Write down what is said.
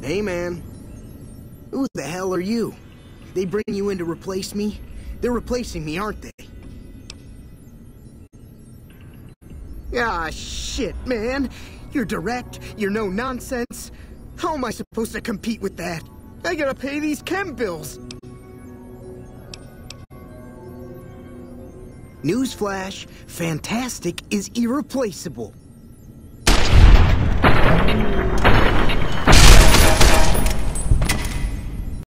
Hey, man. Who the hell are you? They bring you in to replace me? They're replacing me, aren't they? Ah, shit, man. You're direct, you're no nonsense. How am I supposed to compete with that? I gotta pay these chem bills. Newsflash, Fantastic is irreplaceable.